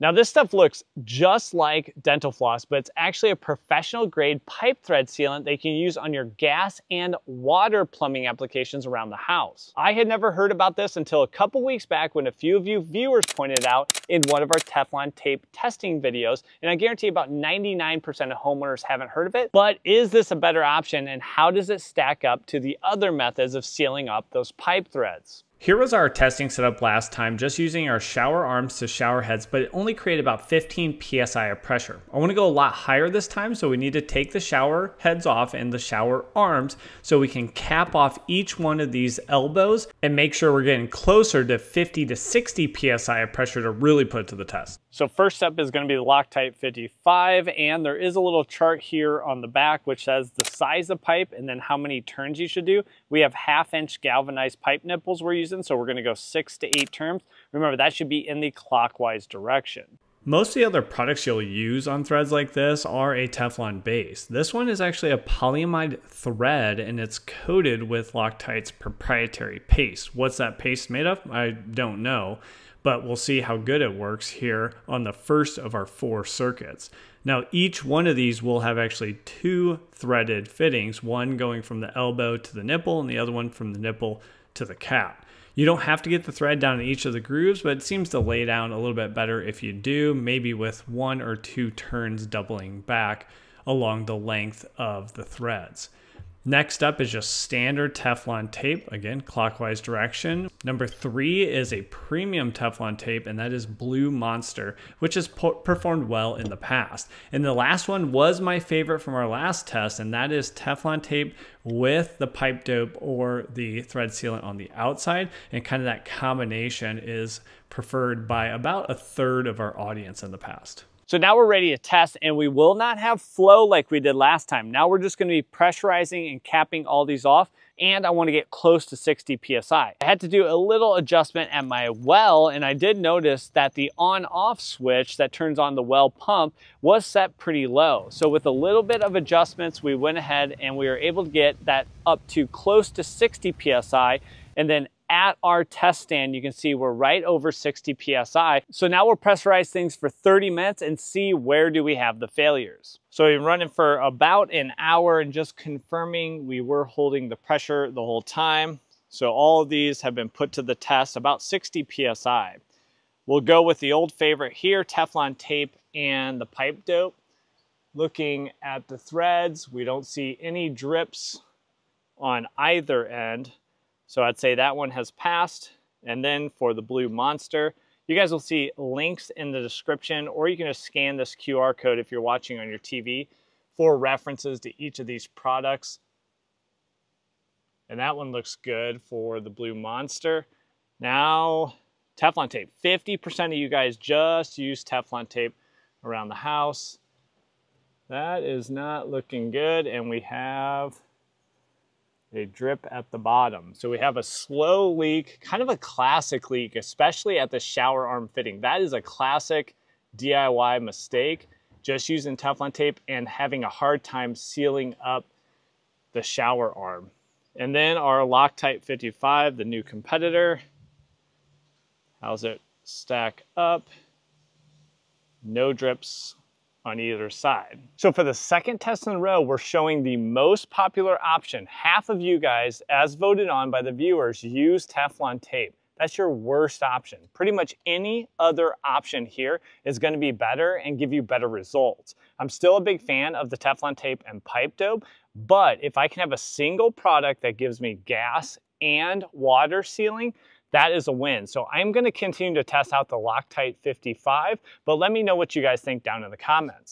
Now this stuff looks just like dental floss, but it's actually a professional grade pipe thread sealant that you can use on your gas and water plumbing applications around the house. I had never heard about this until a couple weeks back when a few of you viewers pointed out in one of our Teflon tape testing videos, and I guarantee about 99% of homeowners haven't heard of it, but is this a better option and how does it stack up to the other methods of sealing up those pipe threads? Here was our testing setup last time, just using our shower arms to shower heads, but it only created about 15 PSI of pressure. I wanna go a lot higher this time, so we need to take the shower heads off and the shower arms so we can cap off each one of these elbows and make sure we're getting closer to 50 to 60 PSI of pressure to really put to the test. So first step is gonna be the Loctite 55, and there is a little chart here on the back which says the size of pipe and then how many turns you should do. We have half inch galvanized pipe nipples we're using so we're gonna go six to eight terms. Remember, that should be in the clockwise direction. Most of the other products you'll use on threads like this are a Teflon base. This one is actually a polyamide thread and it's coated with Loctite's proprietary paste. What's that paste made of? I don't know, but we'll see how good it works here on the first of our four circuits. Now each one of these will have actually two threaded fittings, one going from the elbow to the nipple and the other one from the nipple to the cap. You don't have to get the thread down in each of the grooves, but it seems to lay down a little bit better if you do, maybe with one or two turns doubling back along the length of the threads. Next up is just standard Teflon tape, again, clockwise direction. Number three is a premium Teflon tape, and that is Blue Monster, which has performed well in the past. And the last one was my favorite from our last test, and that is Teflon tape with the pipe dope or the thread sealant on the outside. And kind of that combination is preferred by about a third of our audience in the past. So now we're ready to test and we will not have flow like we did last time. Now we're just gonna be pressurizing and capping all these off and I wanna get close to 60 PSI. I had to do a little adjustment at my well and I did notice that the on off switch that turns on the well pump was set pretty low. So with a little bit of adjustments, we went ahead and we were able to get that up to close to 60 PSI and then at our test stand, you can see we're right over 60 PSI. So now we'll pressurize things for 30 minutes and see where do we have the failures. So we've been running for about an hour and just confirming we were holding the pressure the whole time. So all of these have been put to the test, about 60 PSI. We'll go with the old favorite here, Teflon tape and the pipe dope. Looking at the threads, we don't see any drips on either end. So I'd say that one has passed. And then for the blue monster, you guys will see links in the description, or you can just scan this QR code if you're watching on your TV for references to each of these products. And that one looks good for the blue monster. Now, Teflon tape. 50% of you guys just use Teflon tape around the house. That is not looking good. And we have a drip at the bottom. So we have a slow leak, kind of a classic leak, especially at the shower arm fitting. That is a classic DIY mistake, just using Teflon tape and having a hard time sealing up the shower arm. And then our Loctite 55, the new competitor. How's it stack up? No drips on either side. So for the second test in a row, we're showing the most popular option. Half of you guys, as voted on by the viewers, use Teflon tape. That's your worst option. Pretty much any other option here is gonna be better and give you better results. I'm still a big fan of the Teflon tape and pipe dope, but if I can have a single product that gives me gas and water sealing, that is a win. So I'm gonna continue to test out the Loctite 55, but let me know what you guys think down in the comments.